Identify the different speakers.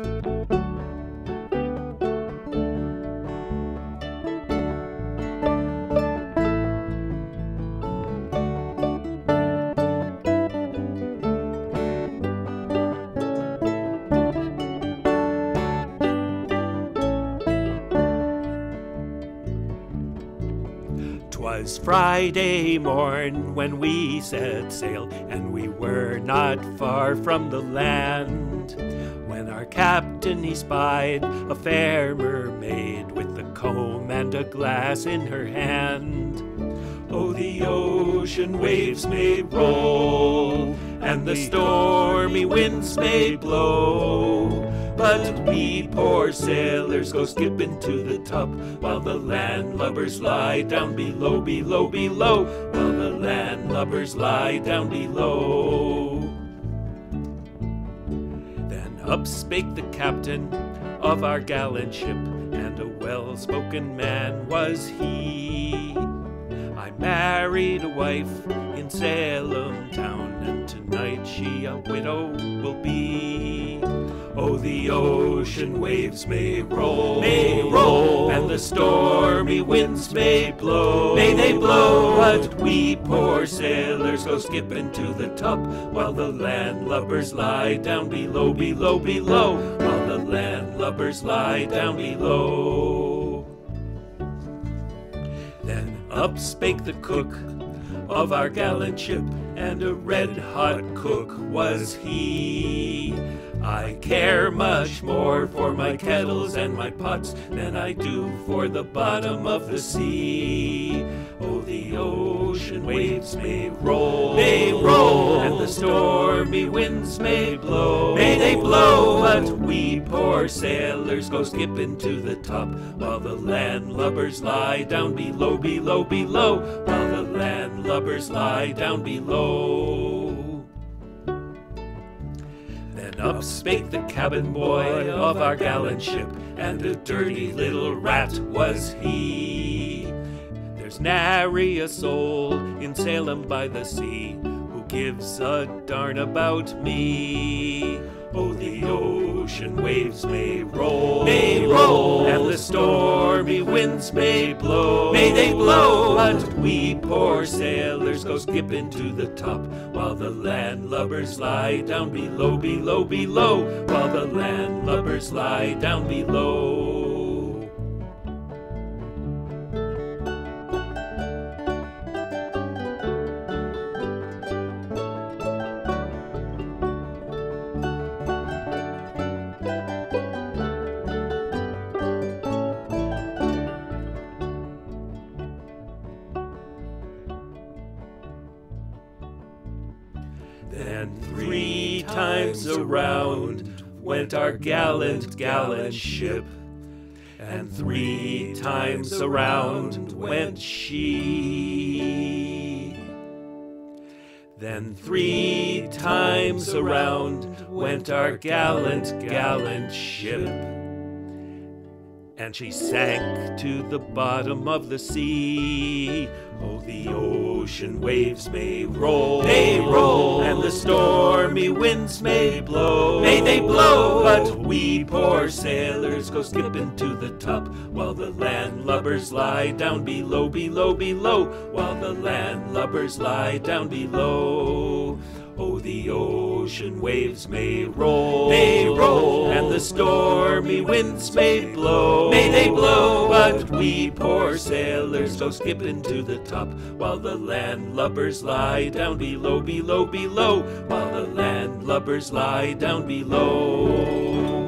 Speaker 1: Música 'Twas Friday morn when we set sail, and we were not far from the land. When our captain he spied a fair mermaid with a comb and a glass in her hand. Oh, the ocean waves may roll, and the stormy winds may blow. But we poor sailors go skipping to the top, while the landlubbers lie down below, below, below, while the landlubbers lie down below. Then up spake the captain of our gallant ship, and a well spoken man was he. I married a wife in Salem town, and tonight she a widow will be. Oh, the ocean waves may roll, may roll, and the stormy winds may blow, may they blow. But we poor sailors go skipping to the top, while the landlubbers lie down below, below, below, while the landlubbers lie down below. Up spake the cook of our gallant ship, and a red hot cook was he. I care much more for my kettles and my pots than I do for the bottom of the sea. Oh, the ocean waves may roll, may roll, and the stormy winds may blow, may they blow. But we poor sailors go skipping to the top, while the landlubbers lie down below, below, below, while the landlubbers lie down below. Then up spake the cabin boy of our gallant ship, and a dirty little rat was he. There's nary a soul in Salem by the sea gives a darn about me. Oh, the ocean waves may roll, may roll, and the stormy winds may blow, may they blow. But we poor sailors go skipping to the top, while the landlubbers lie down below, below, below, while the landlubbers lie down below. Then three times around went our gallant, gallant ship, and three times around went she. Then three times around went our gallant, gallant ship. And she sank to the bottom of the sea. Oh, the ocean waves may roll, may roll, and the stormy winds may blow, may they blow. But we poor sailors go skipping to the top, while the landlubbers lie down below, below, below, while the landlubbers lie down below. Ocean waves may roll, may roll, and the stormy winds may blow, may they blow. But we poor sailors go skipping to the top, while the landlubbers lie down below, below, below, while the landlubbers lie down below.